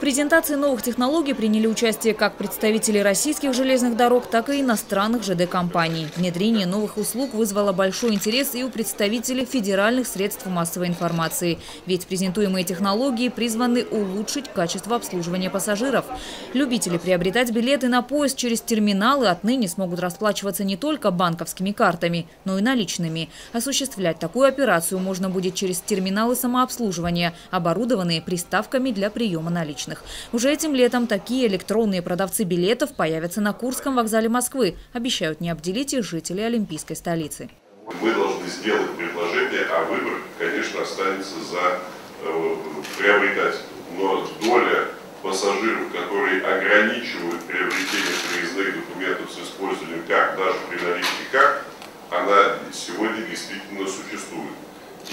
Презентации новых технологий приняли участие как представители российских железных дорог, так и иностранных ЖД-компаний. Внедрение новых услуг вызвало большой интерес и у представителей федеральных средств массовой информации. Ведь презентуемые технологии призваны улучшить качество обслуживания пассажиров. Любители приобретать билеты на поезд через терминалы отныне смогут расплачиваться не только банковскими картами, но и наличными. Осуществлять такую операцию можно будет через терминалы самообслуживания, оборудованные приставками для приема наличных наличных. Уже этим летом такие электронные продавцы билетов появятся на Курском вокзале Москвы. Обещают не обделить их жители Олимпийской столицы. Мы должны сделать предложение, а выбор, конечно, останется за э, приобретателем. Но доля пассажиров, которые ограничивают приобретение проездных документов с использованием карт даже при наличии карт, она сегодня действительно существует.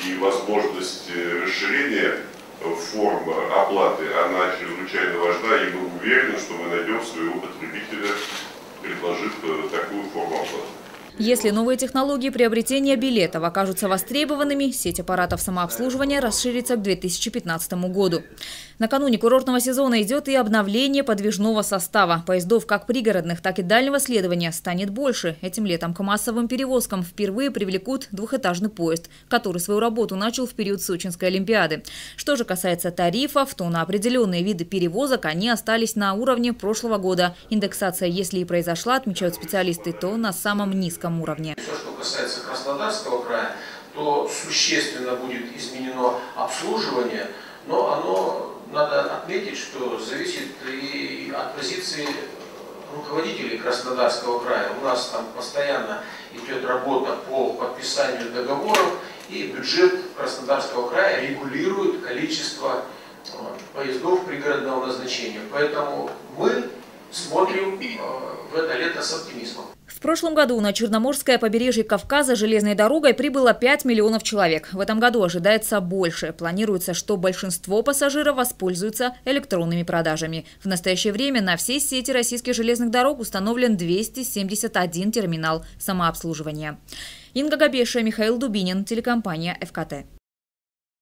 И возможность э, расширения форма оплаты, она чрезвычайно важна, и мы уверены, что мы найдем своего потребителя, предложив э, такую форму оплаты. Если новые технологии приобретения билетов окажутся востребованными, сеть аппаратов самообслуживания расширится к 2015 году. Накануне курортного сезона идет и обновление подвижного состава. Поездов как пригородных, так и дальнего следования станет больше. Этим летом к массовым перевозкам впервые привлекут двухэтажный поезд, который свою работу начал в период Сочинской Олимпиады. Что же касается тарифов, то на определенные виды перевозок они остались на уровне прошлого года. Индексация, если и произошла, отмечают специалисты, то на самом низком уровне. Все, что касается Краснодарского края, то существенно будет изменено обслуживание, но оно надо отметить, что зависит и от позиции руководителей Краснодарского края. У нас там постоянно идет работа по подписанию договоров, и бюджет Краснодарского края регулирует количество поездов пригородного назначения. Поэтому мы смотрим э, в это лето с оптимизмом. В прошлом году на Черноморское побережье Кавказа железной дорогой прибыло 5 миллионов человек. В этом году ожидается больше. Планируется, что большинство пассажиров воспользуются электронными продажами. В настоящее время на всей сети российских железных дорог установлен 271 терминал самообслуживания. Инга Габеша, Михаил Дубинин, телекомпания «ФКТ».